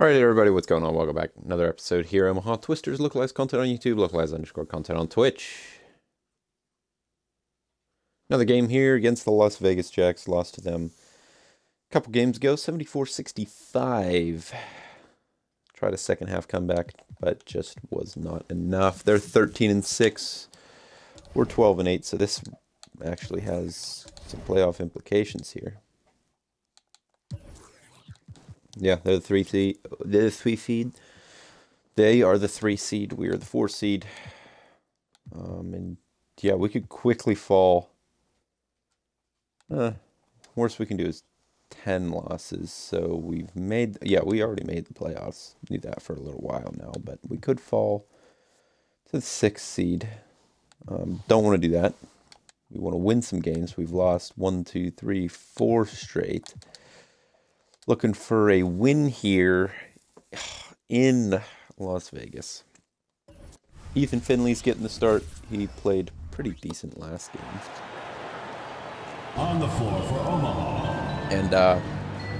Alright everybody, what's going on? Welcome back. Another episode here. Omaha Twisters localized content on YouTube, localized underscore content on Twitch. Another game here against the Las Vegas Jacks. Lost to them a couple games ago, 74-65. Tried a second half comeback, but just was not enough. They're 13 and 6. We're 12 and 8, so this actually has some playoff implications here. Yeah, they're the three seed. They're the three seed. They are the three seed. We are the four seed. Um, and yeah, we could quickly fall. Uh, worst we can do is ten losses. So we've made. Yeah, we already made the playoffs. Knew that for a little while now, but we could fall to the sixth seed. Um, don't want to do that. We want to win some games. We've lost one, two, three, four straight looking for a win here in Las Vegas. Ethan Finley's getting the start. He played pretty decent last game. On the floor for Omaha. And uh,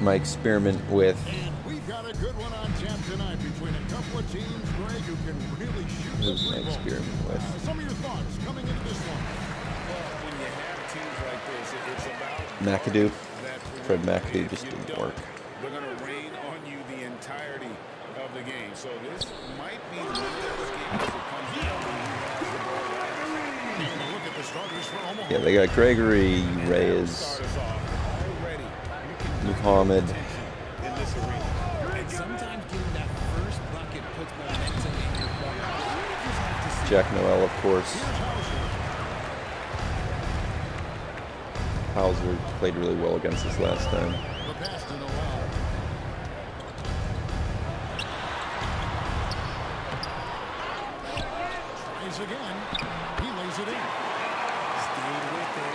my experiment with. We've got a good one on tap tonight between a couple of teams, Greg, who can really shoot the Who's my experiment with? Uh, some of your thoughts coming into this one. when you have teams like this, it's about McAdoo. Fred perimeter. McAdoo just didn't don't, work. Corner. they got Gregory, Reyes, see Jack Noel, of course. Hauser played really well against us last time.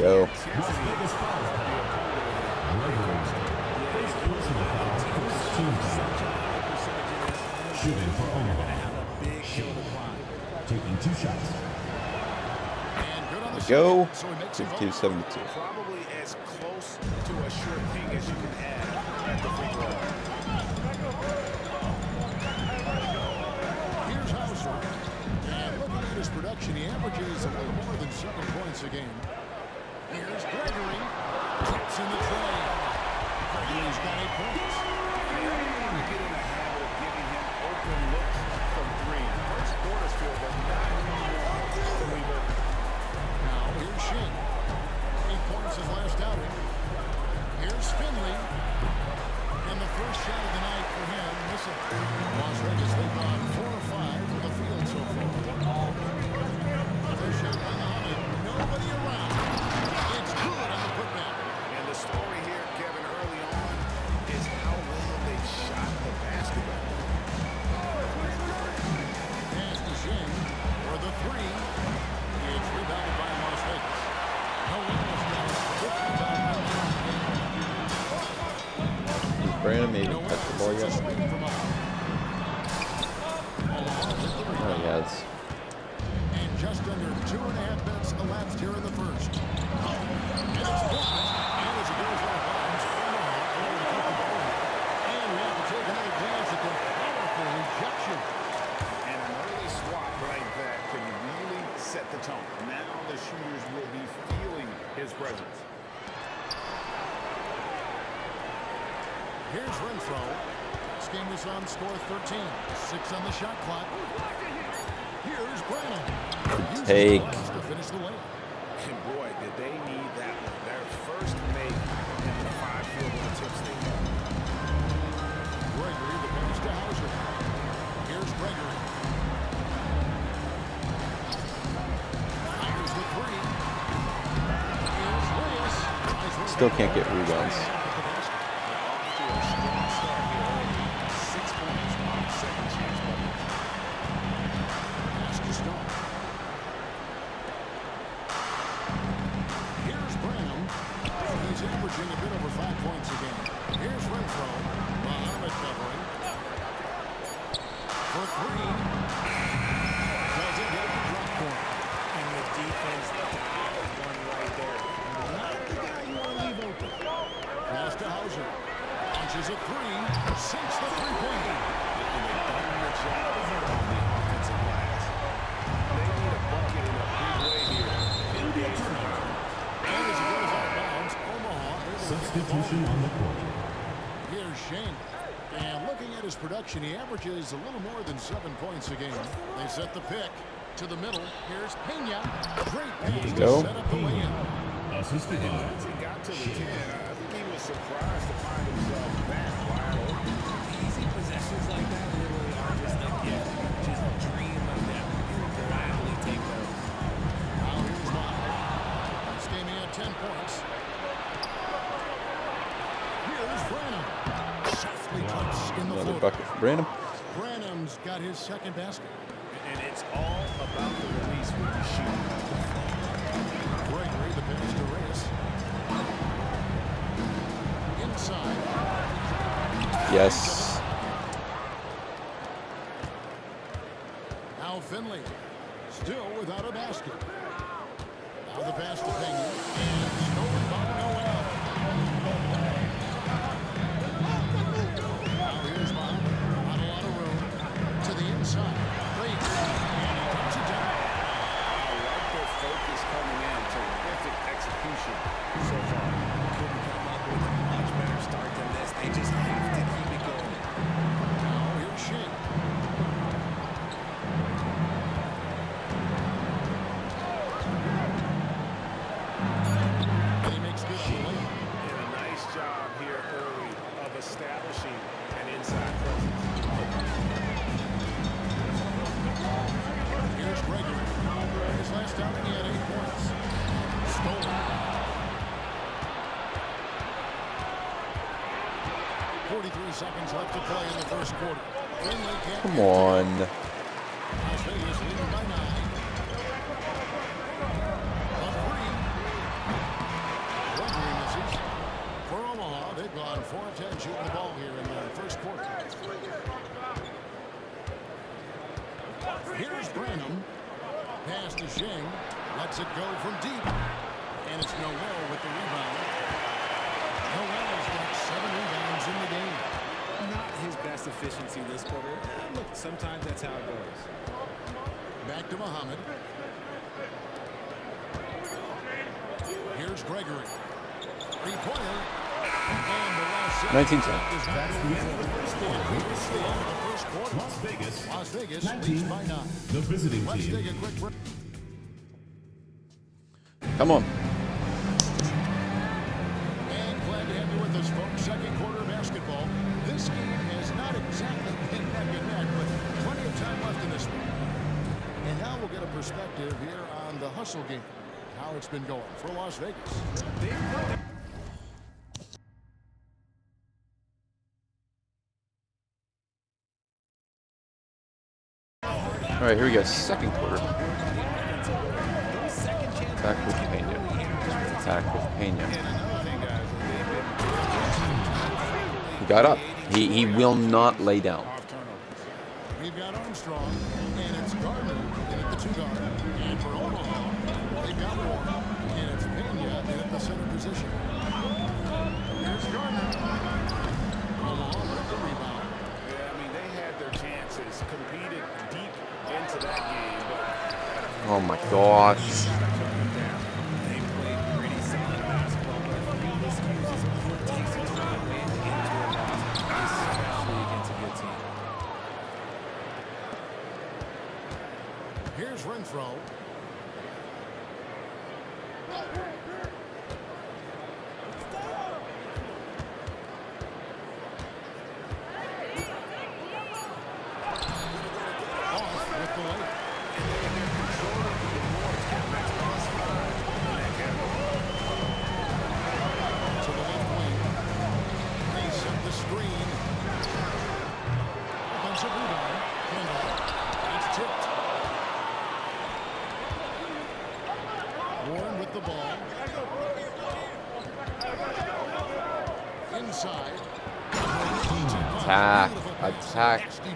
foul. Shooting for Omaha. Taking two shots. Go. second, so he makes it 52 72. Probably as close to a sure thing as you can add at the free throw. Production, he averages a little more than seven points a game. Here's Gregory. Tips in the tray. Gregory's got eight points. of giving him open looks from three. Now, here's. Eight points last outing. Here's Finley. And the first shot of the night for him. Las Vegas, they've gone four or five Renfro. This game is on score 13. Six on the shot clock. Here's Branham. Take. to finish the layup. And boy, did they need that one. Their first make in the five field goal attempts they had. Gregory, the pass to Hauser. Here's Gregory. Fires the three. Still can't get rebounds. Substitution on the court. Here's Shane. And looking at his production, he averages a little more than seven points a game. They set the pick to the middle. Here's Pena. Great pass to go. set up the lay-in. Assisted by got to the 10, Branham. Branham's got his second basket. And it's all about the release with the shooting. Gregory, the pass to Reyes. Inside. Yes. Now Finley. Still without a basket. Now the pass 43 seconds left to play in the first quarter. Come on. Las Vegas leading by nine. A three. Gregory misses. For Omaha, they've gone 4 of 10 shooting the ball here in the first quarter. Here's Branham. Pass to Sheng. Lets it go from deep. And it's Noel with the rebound. Noel's got seven rebounds in the game. Not his best efficiency this quarter. Eh, Look, sometimes that's how it goes. Back to Muhammad. Here's Gregory. Three-pointer. And the last 19 is not in. And we reach the end of the first quarter. Las Vegas. Las Vegas 19. by nine. The visiting Let's team. take a quick. Come on. We'll get a perspective here on the hustle game, how it's been going for Las Vegas. All right, here we go. Second quarter. Attack with Pena. Attack with Pena. Another thing, guys, He got up. He, he will not lay down. We've got Armstrong, and it's Gardner in at the two guard. And for Omaha, they've got Ward, and it's Pena in at the center position. Here's Gardner. Omaha with the rebound. Yeah, I mean, they had their chances, competed deep into that game, but Oh my gosh. Here's Renfro.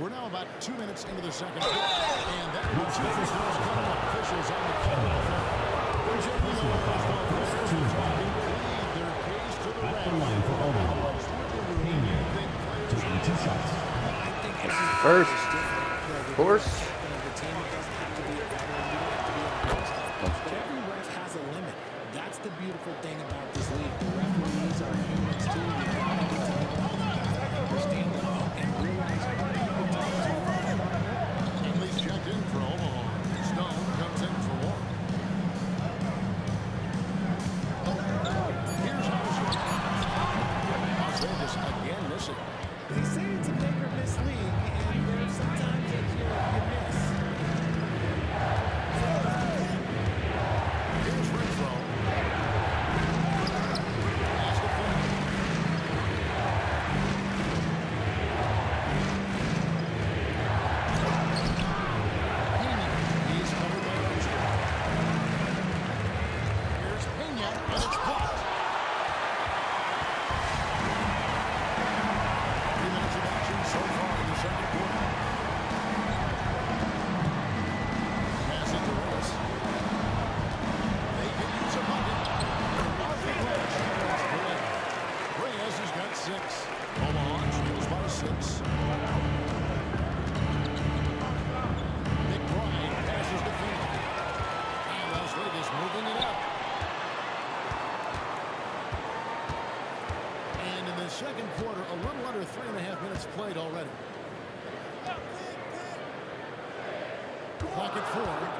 We're now about two minutes into the second half. and that the first one. Officials on the their case to the line for Omaha, Pena, taking two shots. First. pocket four.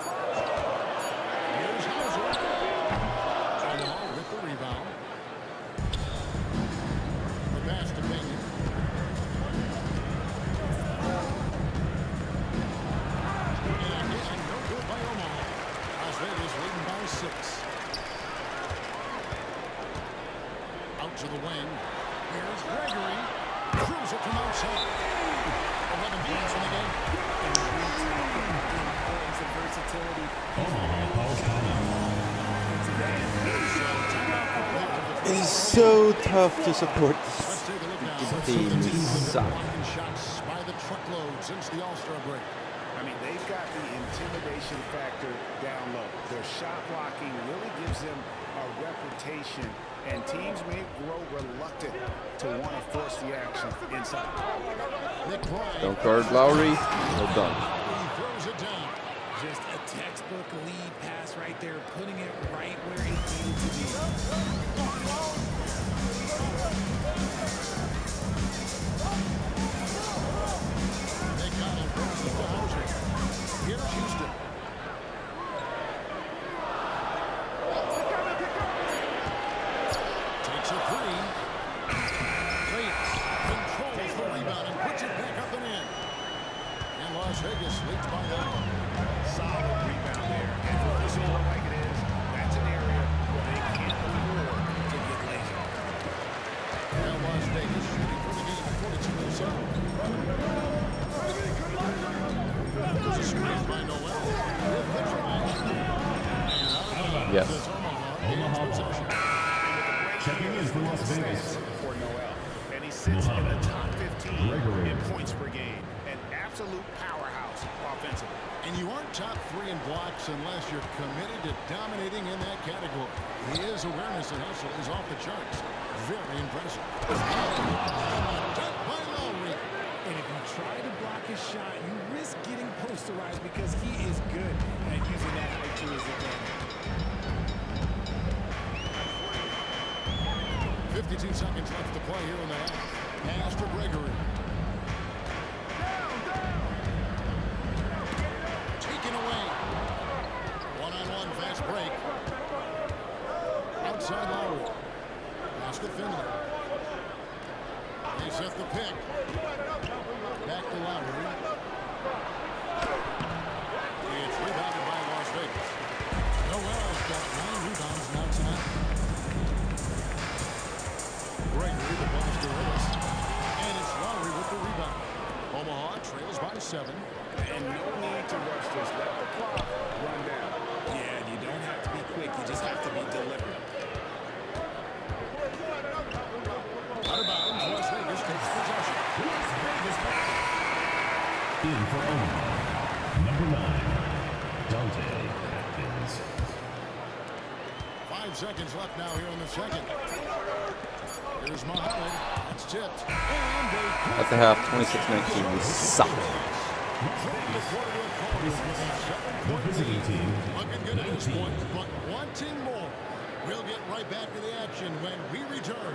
tough to support this team. They. By the truckload since the All-Star break. I mean, they've got the intimidation factor down low. Their shot blocking really gives them a reputation, and teams may grow reluctant to want to force the action inside. Don't guard Lowry. Well done. Just a textbook lead pass right there, putting it right where it needed to be. やった!52 seconds left to play here in the half. Pass to Gregory. At the half, 26-19, we suck. The visiting team, good at this point, but wanting more. We'll get right back to the action when we return.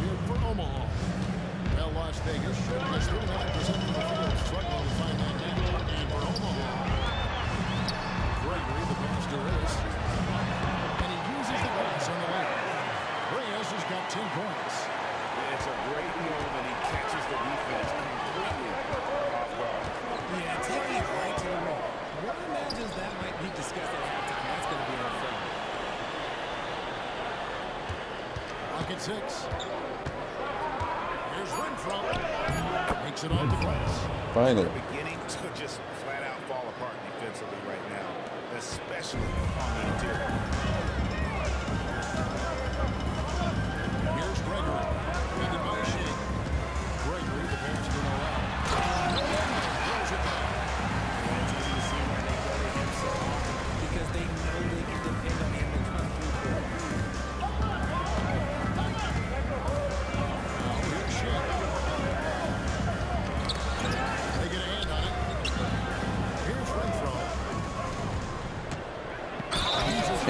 Finally.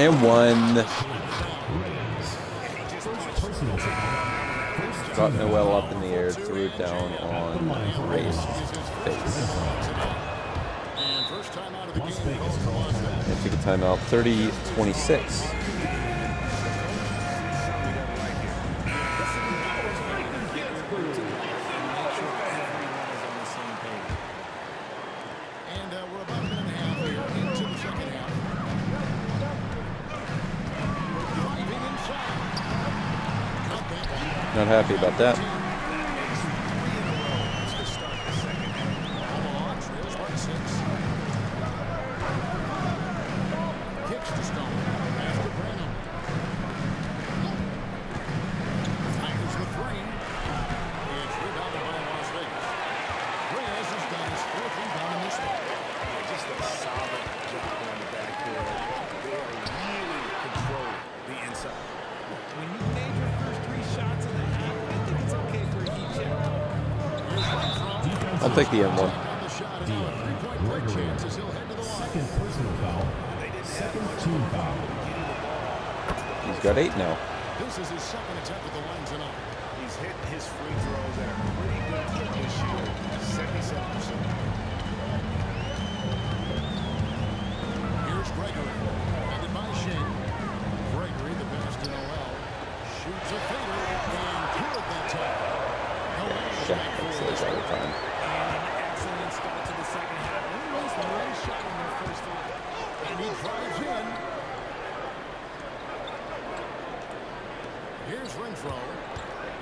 and one. Got Noel up in the air, threw it down on Ray's face. And took a timeout, 30-26. happy about that. I'll take the M one. He's got eight now. This is his second attempt at the line tonight. He's hit his free pretty good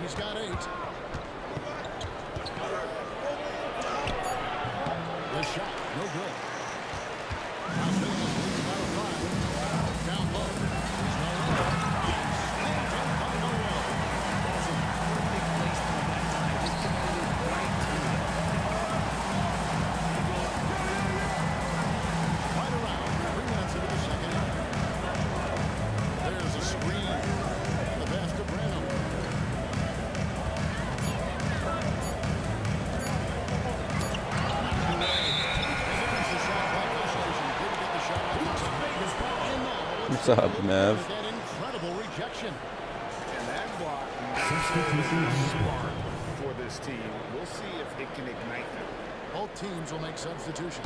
He's got eight. The shot, no good. What's up, Mev? for this team. We'll see if it can ignite them. Both teams will make substitutions.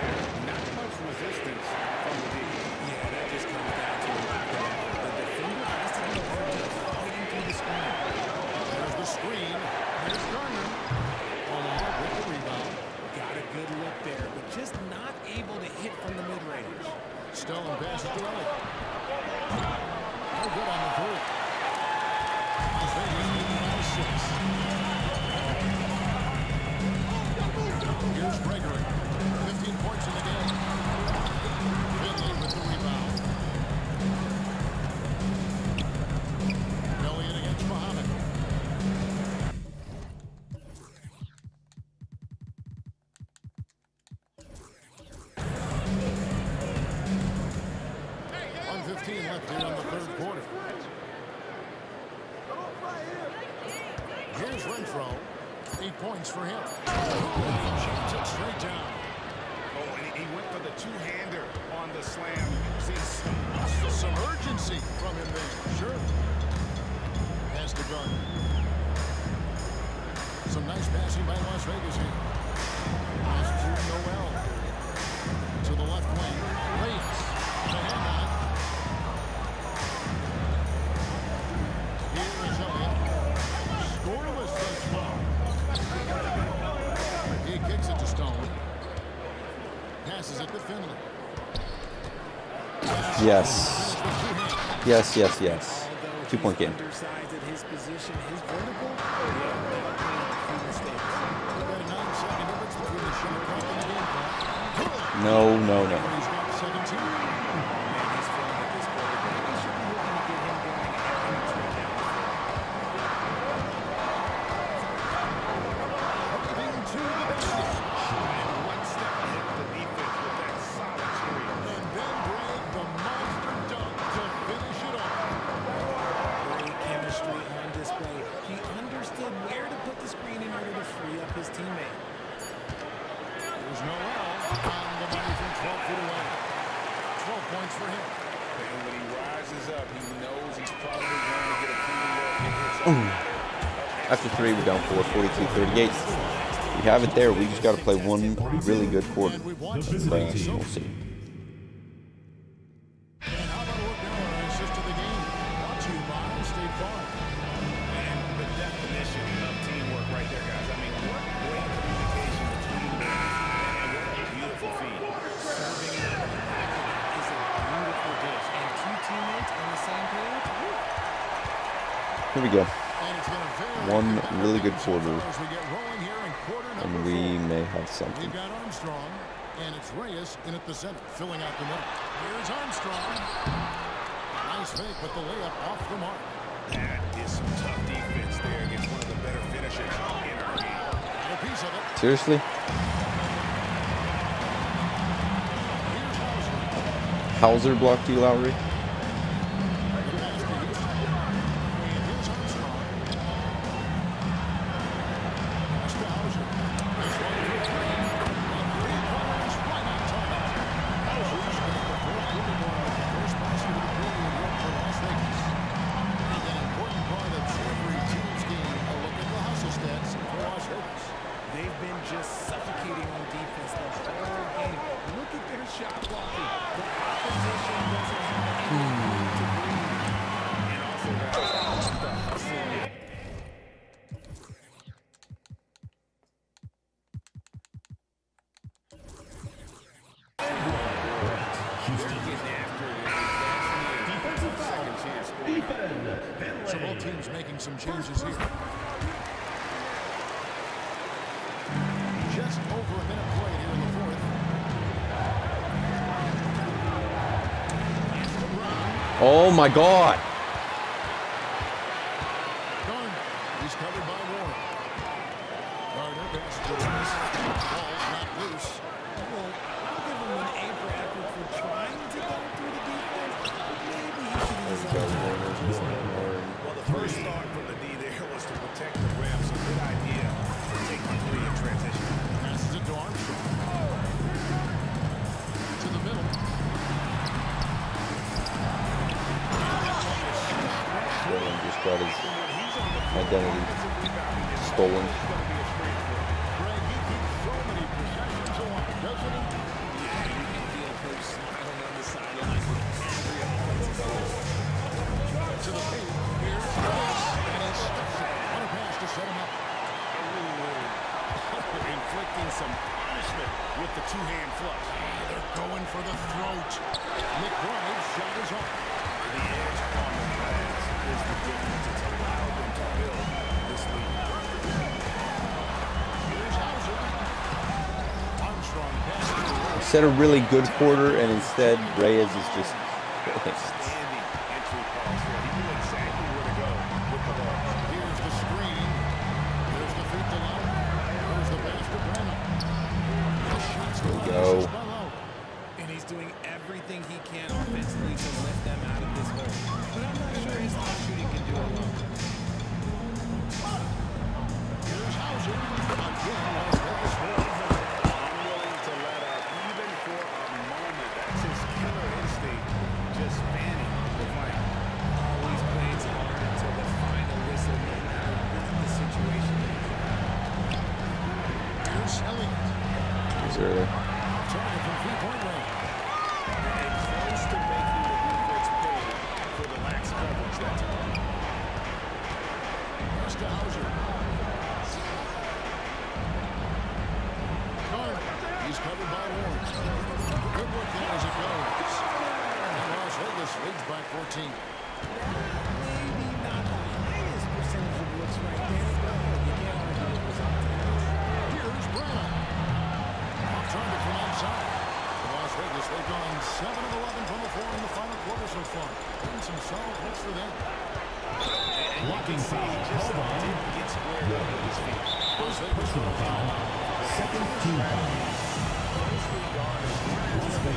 Yes. Yes, yes, yes. Two point game. No, no, no. after three, we're down four, 42-38. We have it there. We just got to play one really good quarter. And, uh, we'll see. Here we go one really good quarter, and we may have something. And it's Reyes in at the center, filling out the middle. Here's Armstrong. Nice fake, but the layup off the mark. That is some tough defense there against one of the better finishers in our league. Seriously? Hauser blocked D. Lowry? shot. Oh my god. got his identity stolen. set a really good quarter, and instead Reyes is just.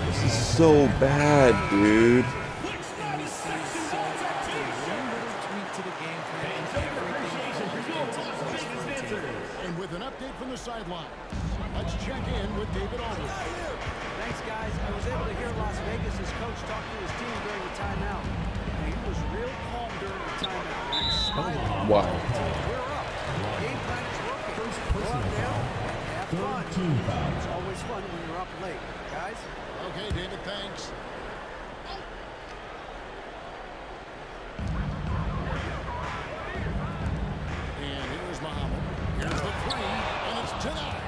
This is so bad, dude. And with an update from the sideline, let's check in with David Thanks, guys. I was able to hear Las coach talk to his team during the timeout. And he was real calm during the timeout. Wow. team foul. It's always fun when you're up late, guys. Okay, David, thanks. And here's Muhammad. Here's the three, and it's tonight.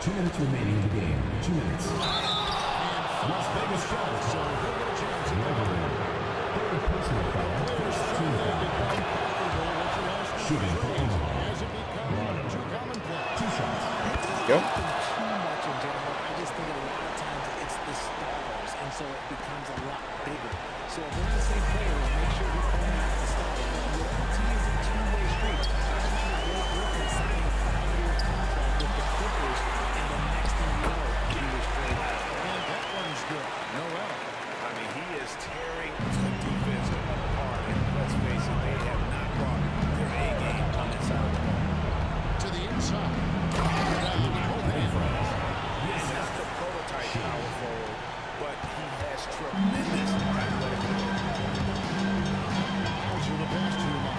Two minutes remaining in the game. Two minutes. And Las Vegas got so they get a chance. Third personal foul. First team foul. Shooting for go. I just think a lot of times it's the starters, and so it becomes a lot bigger. So if we're going to say players, make sure we point out the starters. Loyalty is a two-way street. I remember Blake Griffin signing a five-year contract with the Clippers, and the next thing you know, he was traded. Man, that one's good. No. I mean, he is tearing the defense apart, and let's face it, they have not brought their A-game on that side of the ball inside. Yes, the prototype power but he has tremendous athletic ability. Out to the pass to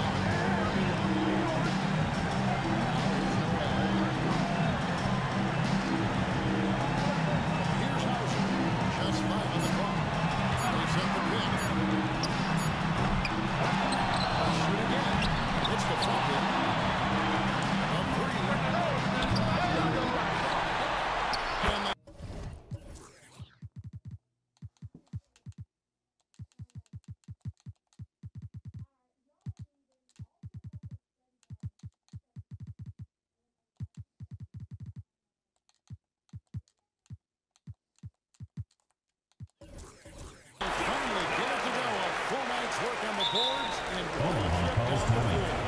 boards and Omaha calls timeout.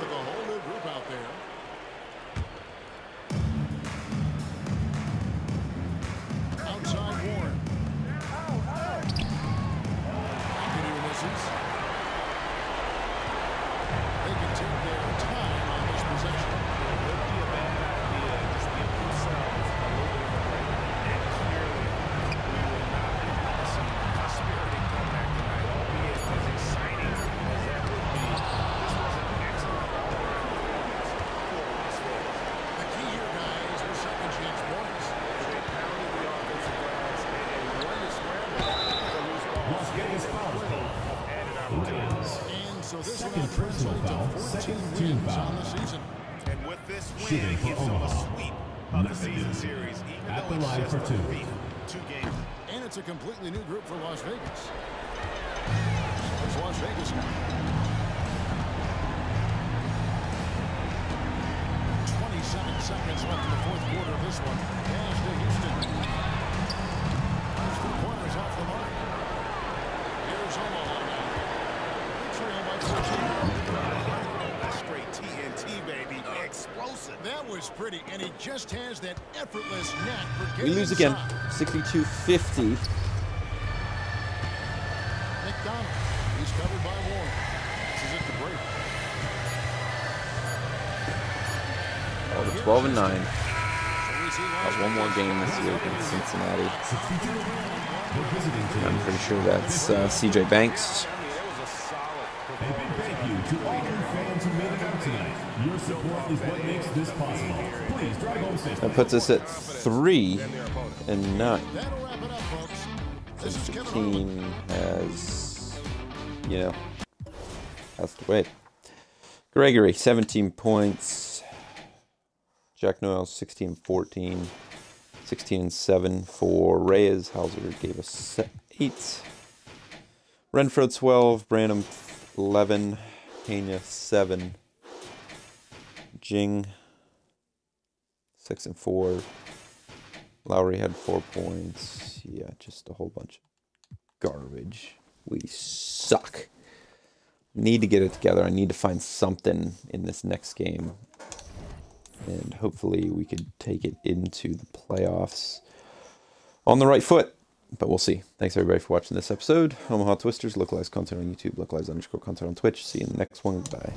with a whole new group out there. Outside so this Second will personal foul, second 14 second team foul. on the season. And with this win, Shooting it for gives them a Omaha. sweep of the season series, At the line for two. three- two games. And it's a completely new group for Las Vegas. It's Las Vegas now. 27 seconds left in the fourth quarter of this one. Pass to Houston. Those two corners off the mark. Here's Omaha now. They trail by 14. Straight TNT, baby. Explosive. That was pretty, and he just has that effortless knack for We getting lose again. inside. 62-50. McDonald. He's covered by Warren. This is it to break. Oh, the 12 and 9. So we see Las Got one more game this year against Cincinnati. 62. The visiting team. I'm pretty sure that's uh, CJ Banks. A big thank you to all you fans who made it out tonight. Your support is what makes this possible. Please drive home. That puts us at 3 and 9. That'll wrap it up, folks. This The team has, you know, passed away. Gregory, 17 points. Jack Noel, 16 14. 16 and 7 for Reyes. Hauser gave us 8. Renfro, 12. Branham, 11. Pena, 7. Jing, 6 and 4. Lowry had 4 points. Yeah, just a whole bunch of garbage. We suck. Need to get it together. I need to find something in this next game. And hopefully we could take it into the playoffs on the right foot. But we'll see. Thanks everybody for watching this episode. Omaha Twisters, localized content on YouTube, localized underscore content on Twitch. See you in the next one. Bye.